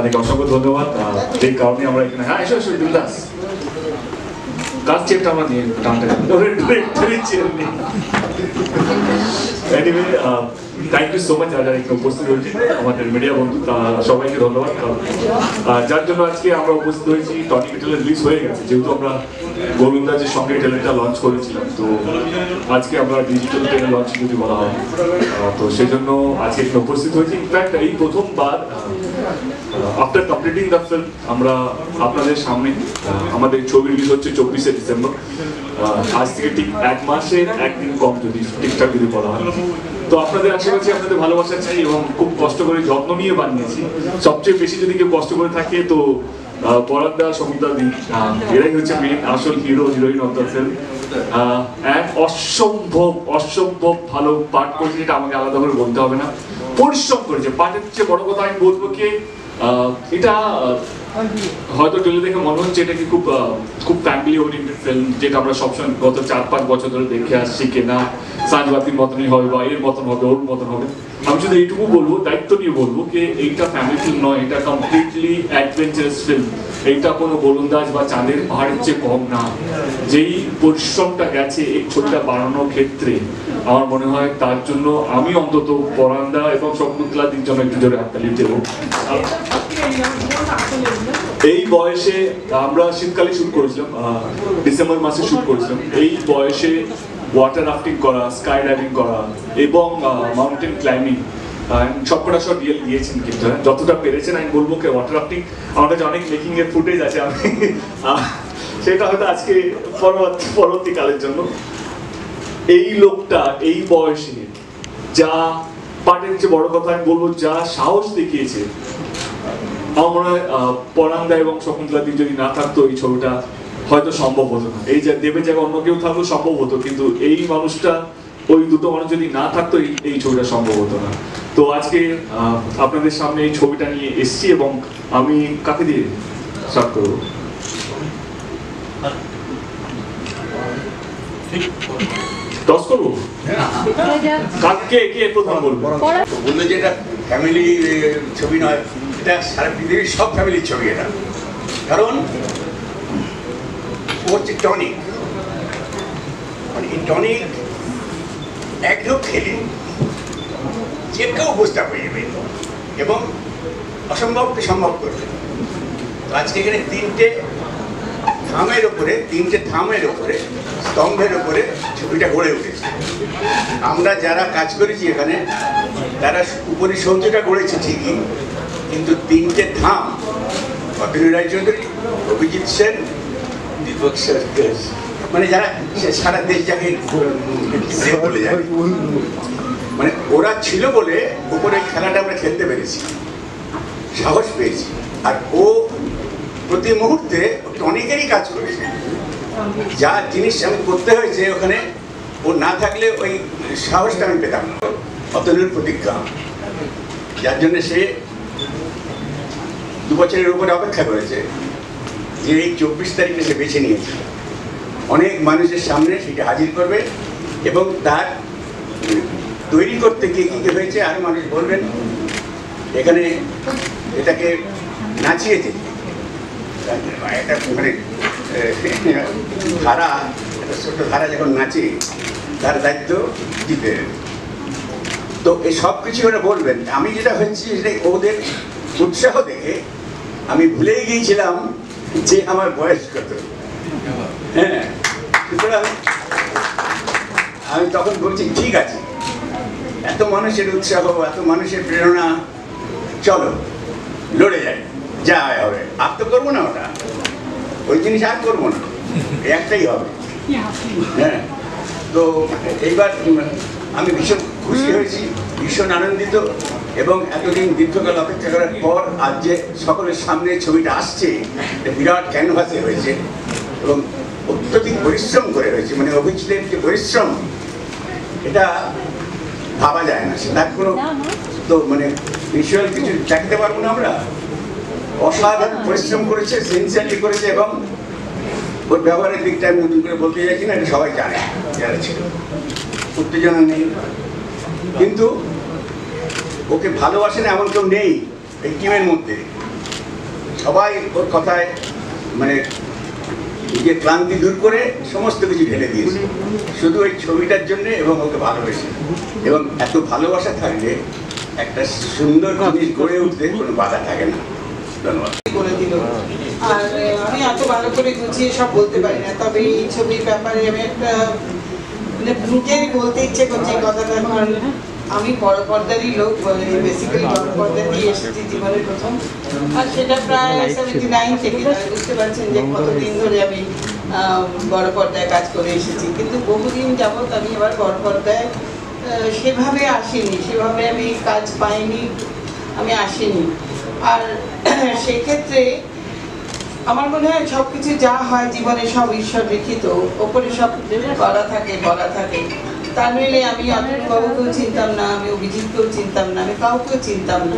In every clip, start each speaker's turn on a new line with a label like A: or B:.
A: আপনাকে অসংখ্য ধন্যবাদ। এই কারণে আমরা এখানে হ্যাঁ এসো এসো কাজ চেপটা আমরা নিয়ে anyway thank you so much উপস্থিত আমাদের মিডিয়া বন্ধু সবাইকে ধন্যবাদ। যার জন্য আজকে আমরা উপস্থিত হয়েছি টনি ট্রেলার রিলিজ হয়ে গেছে, যেহেতু আমরা গোলন্দাজের সঙ্গে ট্রেলারটা লঞ্চ করেছিলাম, তো আজকে আমরা ডিজিটাল ট্রেলার লঞ্চ যদি বলা হয় তো সেই জন্য আজকে উপস্থিত হয়েছি। ইনফ্যাক্ট এই প্রথমবার আফটার কমপ্লিটিং দ্য ফিল্ম আমরা আপনাদের সামনে আমাদের ছবি রিলিজ হচ্ছে চব্বিশে ডিসেম্বর। আজ থেকে ঠিক এক মাসের একদিন কম যদি ঠিকঠাক যদি বলা হয়। তো আপনাদের আশেপাশে আপনাদের ভালোবাসা চাই এবং খুব কষ্ট করে যত্ন নিয়ে বানিয়েছি। সবচেয়ে বেশি যদি কেউ কষ্ট করে থাকে, তো পরাদা সমিতা দি এরাই হচ্ছে মেন আসল hero heroine of the film অসম্ভব অসম্ভব ভালো পাঠ করেছে, যেটা আমাকে আলাদা করে বলতে হবে না। পরিশ্রম করেছে। পাঠের চেয়ে বড় কথা আমি বলব কি এটা হয়তো টেলে দেখে মনে হচ্ছে এটা কি খুব খুব ফ্যামিলি ওরিয়েন্টেড ফিল্ম যেটা আমরা সবসময় গত চার পাঁচ বছর ধরে দেখে আসছি কি না মতনই হবে বা এর মতন হবে, ওর মতন হবে। আমি শুধু এইটুকু বলব, দায়িত্ব নিয়ে বলব যে এইটা ফ্যামিলি ফিল্ম নয়, এটা কমপ্লিটলি অ্যাডভেঞ্চারাস ফিল্ম এইটা কোনো গোলন্দাজ বা চাঁদের পাহাড়ের চেয়ে কম না। যেই পরিশ্রমটা গেছে এই ছবিটা বানানোর ক্ষেত্রে, আমার মনে হয় তার জন্য আমি অন্তত পরান্দা এবং শকুন্তলাদির জন্য একটু জোরে হাততালি দেবো। এই বয়সে আমরা শীতকালে শুট করেছিলাম ডিসেম্বর মাসে শুট করেছিলাম। এই বয়সে ওয়াটার রাফটিং করা স্কাই ডাইভিং করা এবং মাউন্টেন ক্লাইম্বিং সবকটা সব রিয়েল দিয়েছেন কিন্তু। হ্যাঁ, যতটা পেরেছেন আমি বলব কি ওয়াটার রাফটিং আমার কাছে অনেক মেকিং এর ফুটেজ আছে আমি সেটা হয়তো আজকে পরবর্তী পরবর্তীকালের জন্য। এই লোকটা এই বয়সে যা পাটের যে বড় কথা আমি বলব যা সাহস দেখিয়েছে আমার মনে হয় আহ, পরান্দা এবং শকুন্তলাদি যদি না থাকতো এই ছবিটা হয়তো সম্ভব হতো না। এই যে দেবের জায়গায় অন্য কেউ থাকলেও সম্ভব হতো কিন্তু এই মানুষটা ওই দুটো মানুষ যদি না থাকতো এই ছবিটা সম্ভব হতো না। তো আজকে আহ, আপনাদের সামনে এই ছবিটা নিয়ে এসছি এবং আমি কাকে দিয়ে স্টার্ট করব? টস করব? কাকে কে প্রথম বলব?
B: বলল যে এটা ফ্যামিলি ছবি নয়। এটা সারা পৃথিবীর সব ফ্যামিলির ছবি এটা। কারণ, ও হচ্ছে টনিক মানে এই টনিক এক খেলে যে কেউ উপস্থাপ হয়ে যাবে এবং অসম্ভবকে সম্ভব করবে। আজকে এখানে তিনটে থামের ওপরে তিনটে থামের ওপরে স্তম্ভের ওপরে ছবিটা গড়ে উঠেছে। আমরা যারা কাজ করেছি এখানে, তারা উপরে সৌন্দর্যটা গড়েছে ঠিকই কিন্তু তিনটে ধাম অতনু রায়চৌধুরী অভিজিৎ সেন দীপক সরকার। মানে যারা সারা দেশ যাকে বলে যায়। মানে ওরা ছিল বলে উপরে খেলাটা আমরা খেলতে পেরেছি সাহস পেয়েছি। আর ও প্রতি মুহূর্তে অনেকেরই কাজ করেছে যা জিনিস আমি করতে হয়েছে ওখানে ও না থাকলে ওই সাহসটা আমি পেতাম না। অতনুর প্রতিজ্ঞা। যার জন্য সে দু বছরের উপরে অপেক্ষা করেছে। যে এই চব্বিশ তারিখে সে বেছে নিয়েছে। অনেক মানুষের সামনে সেটা হাজির করবে এবং তার তৈরি করতে গিয়ে কী কী হয়েছে আরও মানুষ বলবেন? এখানে এটাকে নাচিয়েছে একটা মানে ধারা, একটা ছোট ধারা যখন নাচে, তার দায়িত্ব দিতে তো এই সব কিছু ওরা বলবেন। আমি যেটা হচ্ছে সেটা ওদের উৎসাহ দেখে আমি ভুলেই গিয়েছিলাম যে আমার বয়স কত। হ্যাঁ সুতরাং আমি তখন বলছি ঠিক আছে। এত মানুষের উৎসাহ এত মানুষের প্রেরণা চলো লড়ে যাই। যা হবে। আর তো করব না ওটা। ওই জিনিস আর করব না। একটাই হবে। হ্যাঁ তো এইবার আমি ভীষণ খুশি হয়েছি ভীষণ আনন্দিত এবং এতদিন দীর্ঘকাল অপেক্ষা করার পর আজ যে সকলের সামনে ছবিটা আসছে এটা বিরাট ক্যানভাসে হয়েছে এবং অত্যধিক পরিশ্রম করে হয়েছে মানে অভিজিতের যে পরিশ্রম এটা ভাবা যায় না তার কোনো তো মানে ভিজুয়াল কিছু দেখাতে পারব না আমরা? অসাধারণ পরিশ্রম করেছে সিনসিয়ারলি করেছে এবং ওর ব্যবহারের দিকটা আমি নতুন করে বলতে চাইছি না এটা সবাই জানে যারা ছিল। উত্তেজনা নেই। কিন্তু ওকে ভালোবাসে না এমন কেউ নেই এই টিমের মধ্যে। সবাই ওর কথায় মানে নিজের ক্লান্তি দূর করে সমস্ত কিছু ঢেলে দিয়েছে। শুধু ওই ছবিটার জন্য এবং ওকে ভালোবেসে। এবং এত ভালোবাসা থাকলে একটা সুন্দর জিনিস গড়ে উঠতে কোনো বাধা থাকে না। ধন্যবাদ।
C: আর, আমি এত ভালো করে গুছিয়ে সব বলতে পারি না, তবে এই ছবির ব্যাপারে আমি একটা মানে নিজেরই বলতে ইচ্ছে করছে এই কথাটা কারণ আমি বড় পর্দারই লোক বেসিক্যালি বড় পর্দা দিয়ে এসেছি জীবনের প্রথম। আর সেটা প্রায় সেভেন্টি নাইন থেকে বুঝতে পারছেন যে কতদিন ধরে আমি বড় পর্দায় কাজ করে এসেছি। কিন্তু বহুদিন যাবৎ আমি এবার বড় পর্দায় সেভাবে আসিনি সেভাবে আমি কাজ পাইনি আমি আসিনি। আর সেক্ষেত্রে আমার মনে হয় সবকিছু যা হয় জীবনে সব ঈশ্বর লিখিত, ওপরে সব করা থাকে, বলা থাকে। তার নইলে আমি অতনুবাবুকেও চিনতাম না, আমি অভিজিৎকেও চিনতাম না, আমি কাউকেও চিনতাম না।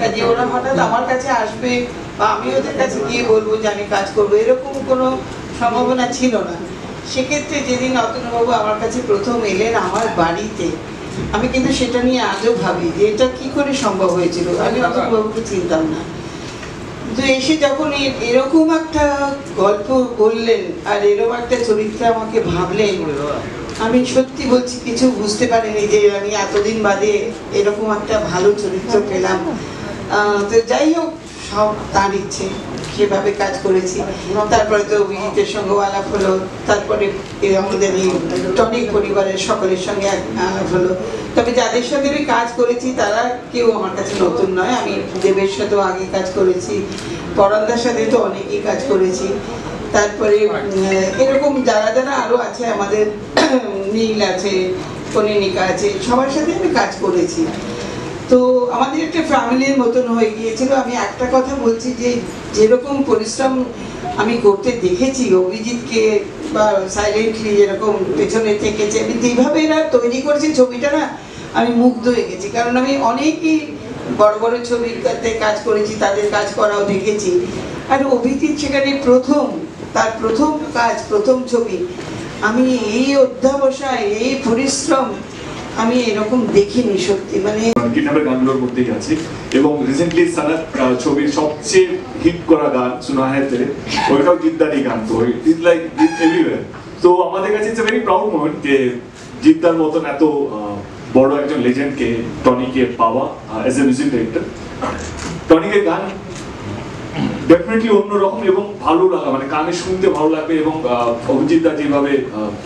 C: কাজে ওরা হঠাৎ আমার কাছে আসবে বা আমি ওদের কাছে গিয়ে বলব যে আমি কাজ করব, এরকম কোনো সম্ভাবনা ছিল না। সেক্ষেত্রে যেদিন অতনুবাবু আমার কাছে প্রথম এলেন আমার বাড়িতে, আমি কিন্তু সেটা নিয়ে আজও ভাবি যে এটা কি করে সম্ভব হয়েছিল? আমি অতনুবাবুকে চিনতাম না। তো এসে যখন এরকম একটা গল্প বললেন আর এরকম একটা চরিত্র আমাকে ভাবলেন, আমি সত্যি বলছি কিছু বুঝতে পারিনি যে আমি এতদিন বাদে এরকম একটা ভালো চরিত্র পেলাম। তো যাই হোক, সব তার ইচ্ছে। সেভাবে কাজ করেছি তারপরে তো অভিজিতের সঙ্গে আলাপ হলো, তারপরে আমাদের এই টনিক পরিবারের সকলের সঙ্গে আলাপ হলো। তবে যাদের সাথে আমি কাজ করেছি, তারা কেউ আমার কাছে নতুন নয়। আমি দেবের সাথেও আগে কাজ করেছি পরান্দার সাথে তো অনেকেই কাজ করেছি। তারপরে এরকম যারা যারা আরও আছে, আমাদের নীল আছে, কনিনিকা আছে, সবার সাথে আমি কাজ করেছি। তো আমাদের একটা ফ্যামিলির মতন হয়ে গিয়েছিল। আমি একটা কথা বলছি যে, যেরকম পরিশ্রম আমি করতে দেখেছি, অভিজিৎকে বা সাইলেন্টলি এরকম পেছনে থেকেছে, আমি যেভাবে এরা তৈরি করেছে ছবিটা না, আমি মুগ্ধ হয়ে গেছি। কারণ আমি অনেকই বড় বড় ছবিতে কাজ করেছি, তাদের কাজ করাও দেখেছি। আর অভিজিৎ সেখানে প্রথম, তার প্রথম কাজ, প্রথম ছবি, আমি এই অধ্যাবসায়, এই পরিশ্রম আমি এরকম দেখিনি সত্যি মানে
A: কিডন্যাপের গানগুলোর মধ্যেই আছে। এবং রিসেন্টলি সানাত ছবির সবচেয়ে হিট করা গান সুনা হ্যায় তেরে ওইটাও জিদ্দারই গান, তো ইজ লাইক এভরিওয়্যার তো আমাদের কাছে ইটস ভেরি প্রাউড মোমেন্ট যে জিদ্দার মতন এত বড় একজন লেজেন্ডকে টনিকে পাওয়া অ্যাজ এ মিউজিক ডিরেক্টর টনিকের গান ডেফিনেটলি অন্যরকম এবং ভালো লাগা মানে কানে শুনতে ভালো লাগবে এবং অভিজিৎ দা যেভাবে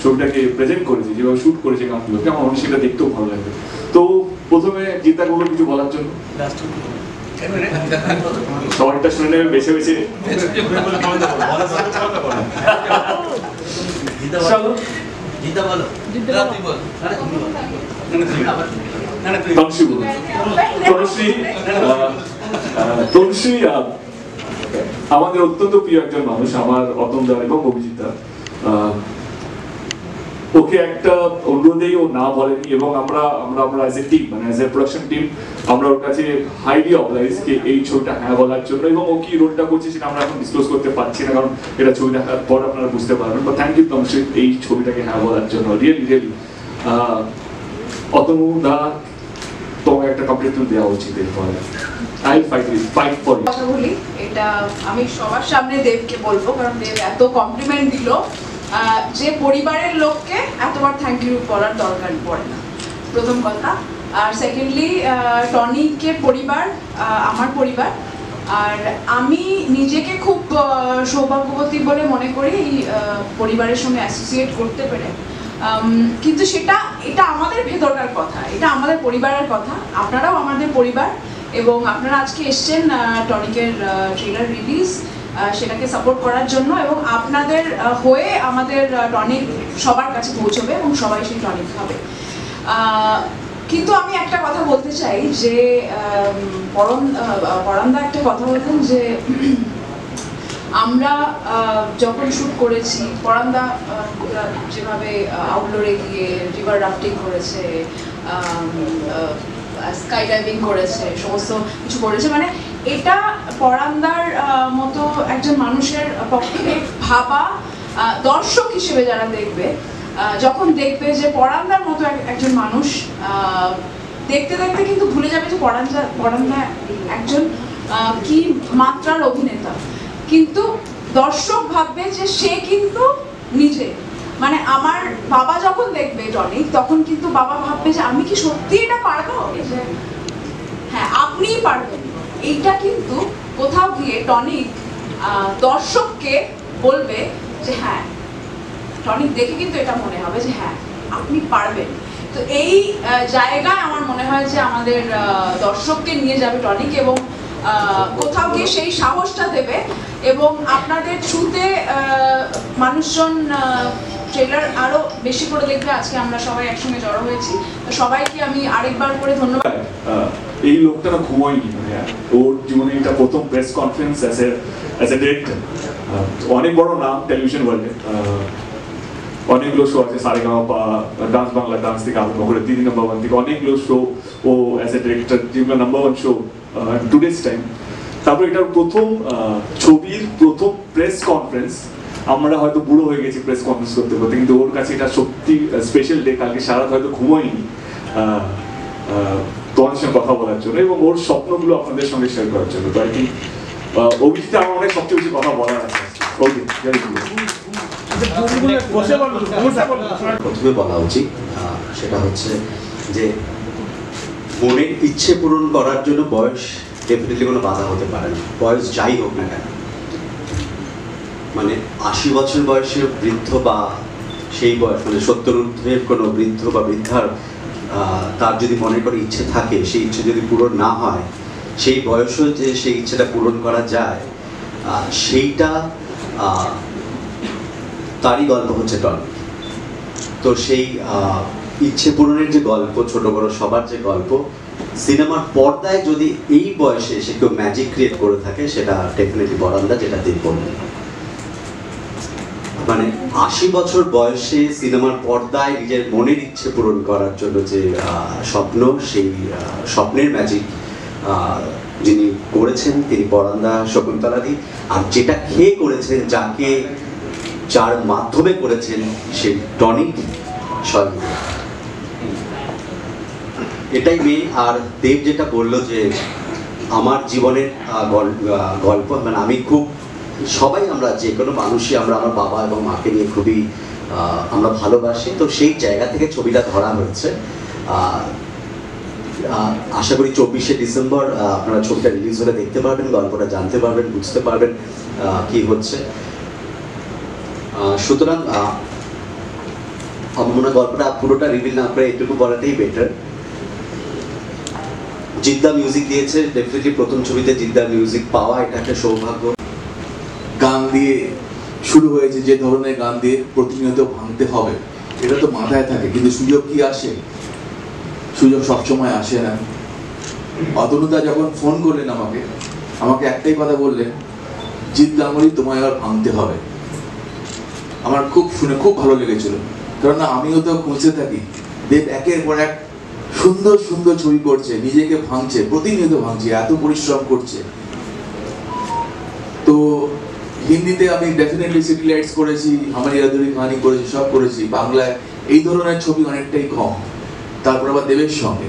A: ছবিটাকে প্রেজেন্ট করেছে যেভাবে শুট করেছে গানগুলোকে আমার মনে সেটা দেখতেও ভালো লাগবে। তো প্রথমে জিদ্দা কোনো কিছু বলার জন্য। সবারটা শুনে নেবে বেছে বেছে চলো
D: জিতা বলো। জিতা তুই বল। আরে তুমি বল।
A: তনুশ্রী তনুশ্রী আমাদের অত্যন্ত প্রিয় একজন মানুষ আমার অতম দা এবং আহ, ওকে একটা অনুরোধেই ও না বলেনি এবং আমরা আমরা আমরা অ্যাজ এ টিম মানে অ্যাজ এ প্রোডাকশন টিম আমরা ওর কাছে হাইলি অবলাইজ যে এই ছবিটা হ্যাঁ বলার জন্য এবং ও কি রোলটা করছে সেটা আমরা এখন ডিসক্লোজ করতে পারছি না কারণ এটা ছবি দেখার পর আপনারা বুঝতে পারবেন। বা থ্যাংক ইউ তমশ্রী এই ছবিটাকে হ্যাঁ বলার জন্য। রিয়েলি রিয়েলি অতনু দা তোমাকে একটা কমপ্লিট দেওয়া উচিত এরপরে।
E: আমি সবার সামনে দেবকে বলব, কারণ দেব এত কমপ্লিমেন্ট দিল। যে পরিবারের লোককে এতবার থ্যাংক ইউ দরকার পড়ে না। প্রথম কথা। আর সেকেন্ডলি টনিকে পরিবার আমার পরিবার। আর আমি নিজেকে খুব সৌভাগ্যবতী বলে মনে করি এই পরিবারের সঙ্গে অ্যাসোসিয়েট করতে পেরে। কিন্তু সেটা, এটা আমাদের ভেতরকার কথা, এটা আমাদের পরিবারের কথা। আপনারাও আমাদের পরিবার। এবং আপনারা আজকে এসছেন টনিকের ট্রেলার রিলিজ সেটাকে সাপোর্ট করার জন্য এবং আপনাদের হয়ে আমাদের টনিক সবার কাছে পৌঁছবে এবং সবাই সেই টনিক খাবে। কিন্তু আমি একটা কথা বলতে চাই যে পরম আহ, পরান্দা একটা কথা বলতেন যে আমরা যখন শ্যুট করেছি পরান্দা যেভাবে আউটডোরে গিয়ে রিভার রাফটিং করেছে স্কাই ডাইভিং করেছে, সমস্ত কিছু করেছে। মানে এটা পরান্দার মতো একজন মানুষের পক্ষে ভাবা দর্শক হিসেবে যারা দেখবে যখন দেখবে যে পরান্দার মতো এক- একজন মানুষ দেখতে দেখতে কিন্তু ভুলে যাবে যে পরান্দা পরান্দা একজন কি মাত্রার অভিনেতা। কিন্তু দর্শক ভাববে যে সে কিন্তু নিজে। মানে আমার বাবা যখন দেখবে টনিক তখন কিন্তু বাবা ভাববে যে, আমি কি সত্যি এটা পারব? হ্যাঁ আপনিই পারবেন। এইটা কিন্তু কোথাও গিয়ে টনিক দর্শককে বলবে যে হ্যাঁ টনিক দেখে কিন্তু এটা মনে হবে যে হ্যাঁ আপনি পারবেন। তো এই জায়গায় আমার মনে হয় যে, আমাদের দর্শককে নিয়ে যাবে টনিক এবং কোথাও গিয়ে সেই সাহসটা দেবে এবং আপনাদের থ্রুতে মানুষজন ট্রেলার আরও বেশি করে দেখবে, আজকে আমরা সবাই একসঙ্গে জড়ো হয়েছি। সবাইকে আমি আরেকবার করে ধন্যবাদ।
A: এই লোকটা না ঘুমোয়নি মানে ওর জীবনে এটা প্রথম প্রেস কনফারেন্স অনেক বড় নাম টেলিভিশন ওয়ার্ল্ডে অনেকগুলো শো আছে সারেগামা ডান্স বাংলা ডান্স থেকে আরম্ভ করে দিদি নাম্বার ওয়ান থেকে অনেকগুলো শো ও অ্যাজ এ ডিরেক্টর যেগুলো number one show today's time তারপর এটার প্রথম ছবির প্রথম প্রেস কনফারেন্স আমরা হয়তো বুড়ো হয়ে গেছি প্রেস কনফারেন্স করতে করতে, কিন্তু ওর কাছে এটা সত্যি স্পেশাল ডে কালকে সারা হয়তো ঘুমোয়নি। তোমাদের সঙ্গে কথা বলার জন্য এবং ওর স্বপ্নগুলো আপনাদের সঙ্গে শেয়ার করার জন্য। তো আর কি অভিজিতে আমার অনেক সবচেয়ে বেশি কথা বলার আছে।
F: সেটা হচ্ছে যে, মনের ইচ্ছে পূরণ করার জন্য বয়স ডেফিনেটলি কোনো বাধা হতে পারে না। বয়স যাই হোক না কেন মানে আশি বছর বয়সের বৃদ্ধ বা সেই বয়স মানে সত্তর ঊর্ধ্বের কোনো বৃদ্ধ বা বৃদ্ধার তার যদি মনে করে ইচ্ছে থাকে, সেই ইচ্ছে যদি পূরণ না হয়, সেই বয়সেও যে সেই ইচ্ছেটা পূরণ করা যায় সেইটা তারই গল্প হচ্ছে টনিক তো সেই ইচ্ছে পূরণের যে গল্প, ছোট বড় সবার যে গল্প, সিনেমার পর্দায় যদি এই বয়সে সে কেউ ম্যাজিক ক্রিয়েট করে থাকে, সেটা ডেফিনেটলি বরান্দা যেটা দিয়ে বললেন। মানে আশি বছর বয়সে সিনেমার পর্দায় নিজের মনের ইচ্ছে পূরণ করার জন্য যে স্বপ্ন, সেই স্বপ্নের ম্যাজিক যিনি করেছেন তিনি পরান্দা শকুন্তলাদি। আর যেটা খেয়ে করেছেন, যাকে যার মাধ্যমে করেছেন, সে টনিক স্বয়ং। এটাই মেয়ে আর দেব যেটা বলল যে, আমার জীবনের গল্প মানে আমি খুব সবাই আমরা, যে কোনো মানুষই আমরা, আমার বাবা এবং মাকে নিয়ে খুবই আমরা ভালোবাসি। তো সেই জায়গা থেকে ছবিটা ধরা হয়েছে। আশা করি চব্বিশে ডিসেম্বর আপনারা ছবিটা রিলিজ হলে দেখতে পারবেন, গল্পটা জানতে পারবেন, বুঝতে পারবেন কি হচ্ছে। সুতরাং আমার মনে গল্পটা পুরোটা রিভিল না করে এটুকু বলাটাই বেটার জিদ্দা মিউজিক দিয়েছে ডেফিনেটলি প্রথম ছবিতে জিদ্দা মিউজিক পাওয়া এটা একটা সৌভাগ্য।
G: শুরু হয়েছে যে ধরনের গান দিয়ে প্রতিনিয়ত ভাঙতে হবে, এটা তো মাথায় থাকে, কিন্তু সুযোগ কি আসে? সুযোগ সবসময় আসে না। অতনুদা যখন ফোন করলেন আমাকে আমাকে একটাই কথা বললেন, জিৎ তোমায় আবার ভাঙতে হবে। আমার খুব শুনে খুব ভালো লেগেছিল। কেননা আমিও তো খুঁজতে থাকি, দেব একের পর এক সুন্দর সুন্দর ছবি করছে, নিজেকে ভাঙছে, প্রতিনিয়ত ভাঙছে, এত পরিশ্রম করছে। তো হিন্দিতে আমি ডেফিনেটলি সিটি লাইটস করেছি আমার ইয়াদুরি কাহানি করেছি, সব করেছি। বাংলায় এই ধরনের ছবি অনেকটাই কম। তারপর আবার দেবের সঙ্গে।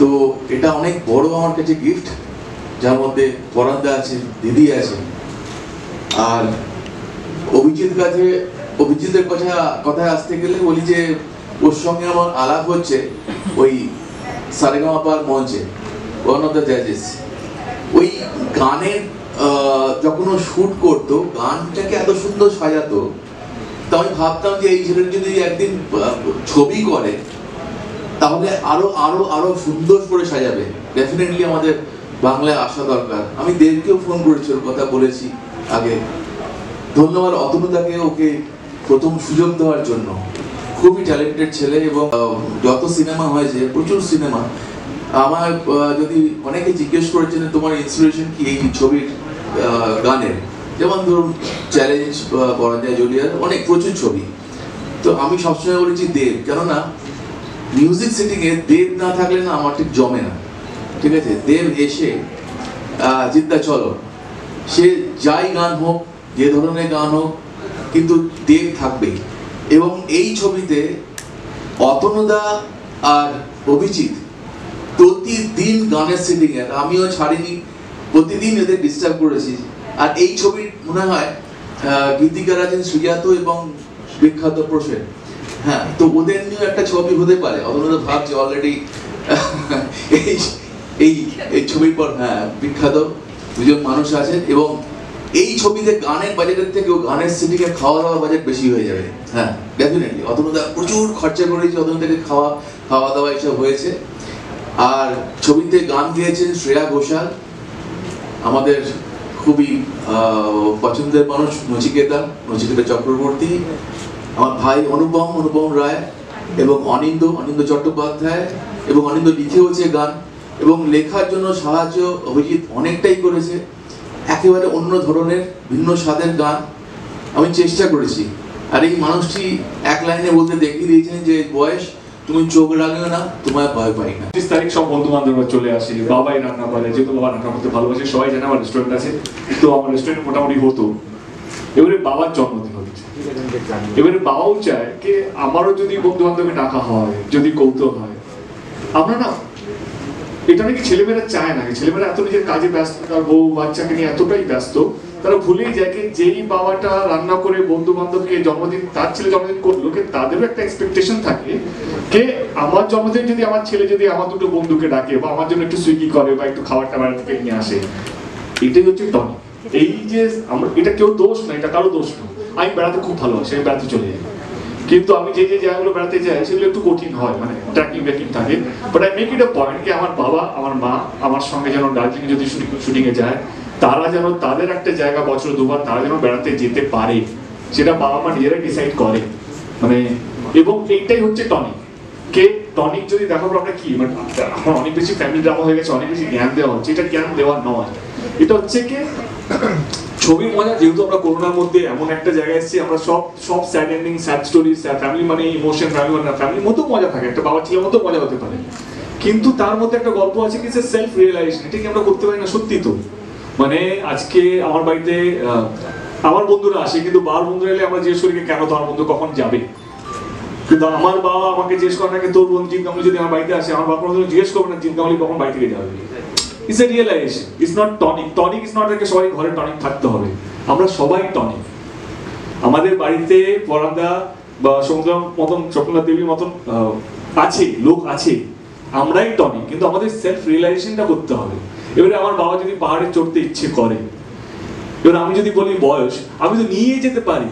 G: তো এটা অনেক বড় আমার কাছে গিফট যার মধ্যে পরান্দা আছে, দিদি আছে। আর অভিজিৎ কাছে, অভিজিতের কথা, কথায় আসতে গেলে বলি যে, ওর সঙ্গে আমার আলাপ হচ্ছে ওই সারেগামাপার মঞ্চে ওয়ান অফ দ্য জাজেস ওই গানের যখন ও শুট করতো, গানটাকে এত সুন্দর সাজাতো, তো আমি ভাবতাম যে এই যদি একদিন ছবি করে, তাহলে আরও আরও আরও সুন্দর করে সাজাবে। ডেফিনেটলি আমাদের বাংলায় আসা দরকার। আমি দেবকেও ফোন করেছি কথা বলেছি আগে। ধন্যবাদ অতনুদাকে ওকে প্রথম সুযোগ দেওয়ার জন্য। খুবই ট্যালেন্টেড ছেলে এবং যত সিনেমা হয়েছে প্রচুর সিনেমা। আমার যদি অনেকে জিজ্ঞেস করেছেন তোমার ইন্সপিরেশন কি এই ছবির? গানের। যেমন ধরুন চ্যালেঞ্জ পরাজয় জুলিয়ার অনেক প্রচুর ছবি। তো আমি সবসময় বলেছি দেব, কেননা মিউজিক সেটিং এ দেব না থাকলে না আমার ঠিক জমে না। ঠিক আছে? দেব এসে জিদ্দা চলো। সে যাই গান হোক, যে ধরনের গান হোক, কিন্তু দেব থাকবেই। এবং এই ছবিতে অতনুদা আর অভিজিৎ প্রতিদিন গানের সেটিং এর আমিও ছাড়িনি প্রতিদিন এদের ডিস্টার্ব করেছি আর এই ছবির মনে হয় গীতিকার আছেন সুজাত এবং বিখ্যাত প্রসেন। হ্যাঁ তো ওদের নিয়েও একটা ছবি হতে পারে। অতটা ভাবছে অলরেডি এই এই ছবির পর হ্যাঁ বিখ্যাত দুজন মানুষ আছেন এবং এই ছবিতে গানের বাজেটের থেকেও গানের সিটিকে খাওয়া দাওয়া বাজেট বেশি হয়ে যাবে। হ্যাঁ ডেফিনেটলি অতনুদা প্রচুর খরচা করেছে অতনু থেকে খাওয়া খাওয়া দাওয়া এসব হয়েছে। আর ছবিতে গান গিয়েছেন শ্রেয়া ঘোষাল। আমাদের খুবই পছন্দের মানুষ নচিকেতা নচিকেতা চক্রবর্তী, আমার ভাই অনুপম অনুপম রায় এবং অনিন্দ অনিন্দ চট্টোপাধ্যায় এবং অনিন্দ লিখেওছে গান এবং লেখার জন্য সাহায্য অভিজিৎ অনেকটাই করেছে। একেবারে অন্য ধরনের, ভিন্ন স্বাদের গান আমি চেষ্টা করেছি। আর এই মানুষটি এক লাইনে বলতে দেখিয়ে দিয়েছেন যে বয়স তুমি চোখ রাখিও না, তোমায় ভয় পাই না।
A: পঁচিশ তারিখ সব বন্ধু বান্ধবরা চলে আসে, বাবাই রান্না করে যেহেতু বাবা রান্না করতে ভালোবাসে, সবাই জানে আমার রেস্টুরেন্ট আছে। তো আমার রেস্টুরেন্ট মোটামুটি হতো। এবারে বাবার জন্মদিন হচ্ছে। এবারে বাবাও চায় যে আমারও যদি বন্ধু বান্ধবে ডাকা হয়, যদি কৌতুক হয়, আমরা না, এটা নাকি ছেলেমেয়েরা চায় না। ছেলেমেয়েরা এত নিজের কাজে ব্যস্ত, তার বউ বাচ্চাকে নিয়ে এতটাই ব্যস্ত তারা ভুলেই যায় যে যেই বাবাটা রান্না করে বন্ধু বান্ধবকে জন্মদিন, তার ছেলে জন্মদিন করল কে তাদেরও একটা এক্সপেকটেশন থাকে কে আমার জন্মদিন যদি আমার ছেলে যদি আমার দুটো বন্ধুকে ডাকে বা আমার জন্য একটু সুইগি করে বা একটু খাবার টাবার থেকে নিয়ে আসে, এটাই হচ্ছে টনি। এই যে আমরা, এটা কেউ দোষ না, এটা কারও দোষ না। আমি বেড়াতে খুব ভালোবাসি, আমি বেড়াতে চলে যাই। কিন্তু আমি যে যে জায়গাগুলো বেড়াতে যাই, সেগুলো একটু কঠিন হয় মানে ট্র্যাকিং ব্যাকিং থাকে। But I make it a point কি আমার বাবা, আমার মা, আমার সঙ্গে যেন দার্জিলিং যদি শুটিং এ যায় তারা যেন তাদের একটা জায়গা বছর দুবার তারা যেন বেড়াতে যেতে পারে, সেটা বাবা মা নিজেরাই ডিসাইড করে। মানে এবং এইটাই হচ্ছে টনিক কে টনিক যদি পর আমরা কি মানে এখন অনেক বেশি ফ্যামিলি ড্রামা হয়ে গেছে, অনেক বেশি জ্ঞান দেওয়া হচ্ছে, এটা জ্ঞান দেওয়া নয়? এটা হচ্ছে কি, ছবির মজা, যেহেতু আমরা করোনার মধ্যে এমন একটা জায়গায় এসেছি, আমরা সব সব sad ending sad story family মানে ইমোশন ফ্যামিলি মানে ফ্যামিলির মতো মজা থাকে, একটা বাবা ছেলের মতো মজা হতে পারে। কিন্তু তার মধ্যে একটা গল্প আছে কি সেলফ রিয়েলাইজেশন এটা কি আমরা করতে পারি না? সত্যি তো। মানে আজকে আমার বাড়িতে আমার বন্ধুরা আসে, কিন্তু বার বন্ধুরা এলে আমরা জিজ্ঞেস করি কেন তোমার বন্ধু কখন যাবে? কিন্তু আমার বাবা আমাকে জিজ্ঞেস করে না যে তোর বন্ধু গামলি যদি আমার বাড়িতে আসে, আমার বাবা কোনোদিন জিজ্ঞেস করবে না জিৎ গামলি কখন বাড়ি থেকে যাবে। It's a realization it's not Tonic Tonic is not সবাই ঘরে টনিক থাকতে হবে। আমরা সবাই টনিক আমাদের বাড়িতে পরাদা বা সমুদ্র মতন চপলা দেবীর মতন আছে, লোক আছে। আমরাই টনি, কিন্তু আমাদের সেলফ রিয়েলাইজেশনটা করতে হবে। এবারে আমার বাবা যদি পাহাড়ে চড়তে ইচ্ছে করে, এবার আমি যদি বলি বয়স, আমি তো নিয়ে যেতে পারি।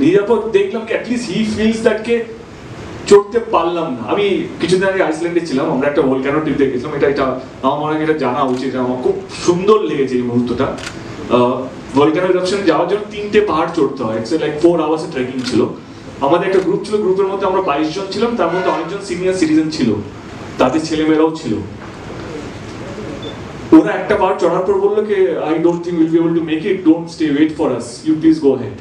A: নিয়ে যাওয়ার পর দেখলাম অ্যাটলিস্ট হি ফিলস দ্যাটকে চড়তে পারলাম না। আমি কিছুদিন আগে আইসল্যান্ডে ছিলাম, আমরা একটা ভোলক্যানো ট্রিপ দেখেছিলাম, এটা এটা, আমার মনে হয় এটা জানা উচিত আমার খুব সুন্দর লেগেছে এই মুহূর্তটা। ভোলক্যানো ইরাপশনে যাওয়ার জন্য তিনটে পাহাড় চড়তে হয় it's like four hours trekking ছিল। আমাদের একটা গ্রুপ ছিল গ্রুপের মধ্যে আমরা বাইশ জন ছিলাম, তার মধ্যে অনেকজন সিনিয়র সিটিজেন ছিল। তাদের ছেলেমেয়েরাও ছিল। ওরা একটা পাহাড় চড়ার পর বলল কি I don't think will be able to make it don't stay wait for us you please go head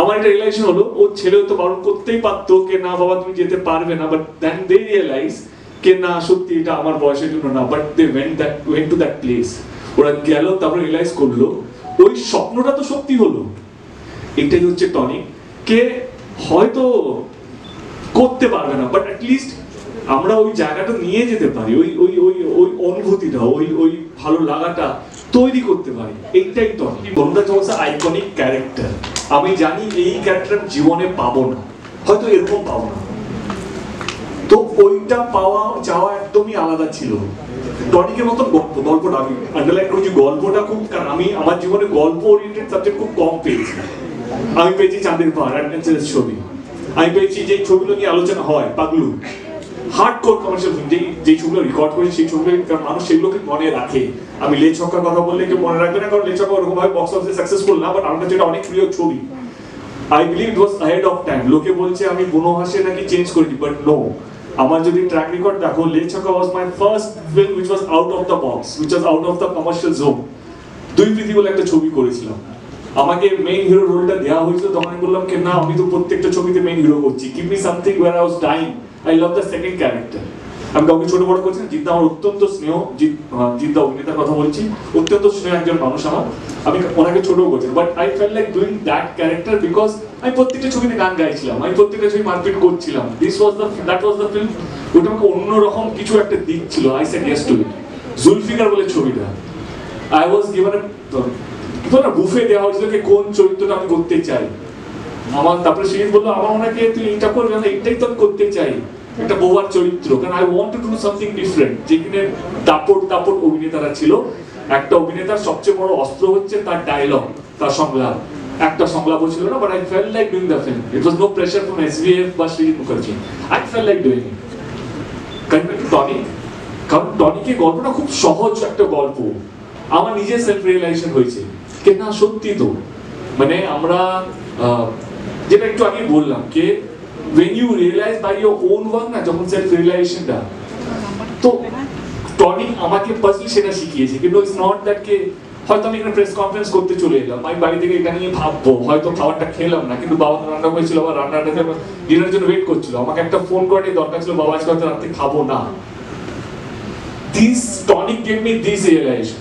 A: আমার একটা রিয়েলাইজেশন হলো, ও ছেলেও তো বারণ করতেই পারতো কে, না বাবা, তুমি যেতে পারবে না। বাট দেন দে রিয়েলাইজ কে, না, সত্যি এটা আমার বয়সের জন্য না। But they went that went to that place ওরা গেল, তারপরে রিয়েলাইজ করল, ওই স্বপ্নটা তো সত্যি হলো। এটাই হচ্ছে টনিক কে হয়তো করতে পারবে না। বাট লিস্ট আমরা ওই জায়গাটা নিয়ে যেতে পারি, ওই ওই ওই ওই অনুভূতিটা, ওই ওই ভালো লাগাটা তৈরি করতে পারি। এইটাই টনিক বরুণদা জোস আইকনিক ক্যারেক্টার আমি জানি এই ক্যারেক্টার জীবনে পাবো না। হয়তো এরকম পাবো না। তো ওইটা পাওয়া, চাওয়া একদমই আলাদা ছিল। টনিকের মতন গল্প গল্পটা আমি আন্ডারলাইন করেছি গল্পটা খুব আমি আমার জীবনে গল্প ওরিয়েন্টেড সাবজেক্ট খুব কম পেয়েছি। আমি পেয়েছি চাঁদের পাহাড় ছবি। আমি পেয়েছি যে ছবিগুলো নিয়ে আলোচনা হয়, Paglu. Hard core commercial film যেই যেই ছবিগুলো রেকর্ড করেছি, সেই ছবিগুলো মানুষ সেগুলোকে মনে রাখে। আমি লে ছক্কার কথা বললে কেউ মনে রাখবে না, কারণ লে ছক্কা ওরকম ভাবে বক্স অফিসে সাকসেসফুল না বাট আমার কাছে এটা অনেক প্রিয় ছবি। I believe it was ahead of time লোকে বলছে, আমি বুনো হাসে নাকি চেঞ্জ করেছি বাট নো আমার যদি ট্র্যাক রেকর্ড দেখো Le Chhakka was my first film which was out of the box which was out of the commercial zone Dui Prithibi বলে একটা ছবি করেছিলাম। আমাকে মেইন হিরো রোলটা দেওয়া হয়েছিল তখন আমি বললাম কি না, আমি তো প্রত্যেকটা ছবিতে মেইন হিরো করছি। Give me something where I was dying I love the second character আমি কাউকে ছোট বড় করছি না। আমার অত্যন্ত স্নেহ জিদ্দা অভিনেতার কথা বলছি। অত্যন্ত স্নেহ একজন মানুষ আমার। আমি ওনাকে ছোটও করছি but I felt like doing that character because আমি প্রত্যেকটা ছবিতে গান গাইছিলাম। আমি প্রত্যেকটা ছবি মারপিট করছিলাম। This was the that was the film ওটা আমাকে অন্যরকম কিছু একটা দিক ছিল। I said yes to it Zulfiqar বলে ছবিটা। আই ওয়াজ গিভেন বুফে দেওয়া হয়েছিল কোন চরিত্রটা আমি করতে চাই। আমার তারপরে বলল, আমার ওনাকে তুই এটা করবে না, এটাই তো করতে চাই। একটা চরিত্র, কারণ I want to do something different যেখানে দাপট দাপট অভিনেতারা ছিল, একটা অভিনেতার সবচেয়ে বড় অস্ত্র হচ্ছে তার ডায়লগ তার সংলাপ। একটা সংলাপও ছিল না but I felt like doing the film it was no pressure from SVF বা Shri Mukherjee I felt like doing কারণ টনিক কারণ টনিকের গল্পটা খুব সহজ একটা গল্প। আমার নিজের সেলফ রিয়েলাইজেশন হয়েছে। যে না সত্যি তো? মানে আমরা যেটা একটু আগে বললাম যে when you realize by your own work না, যখন সেলফ রিয়েলাইজেশনটা তো টনিক আমাকে পার্সোনালি সেটা শিখিয়েছে। কিন্তু ইটস নট দ্যাট কে হয়তো আমি এখানে প্রেস কনফারেন্স করতে চলে এলাম, আমি বাড়ি থেকে এটা নিয়ে ভাববো, হয়তো খাবারটা খেলাম না, কিন্তু বাবা রান্না করেছিল, আবার রান্নাটা ডিনারের জন্য ওয়েট করছিল, আমাকে একটা ফোন করাটাই দরকার ছিল, বাবা আজকে হয়তো রাত্রে খাব না। This Tonic gave me this realization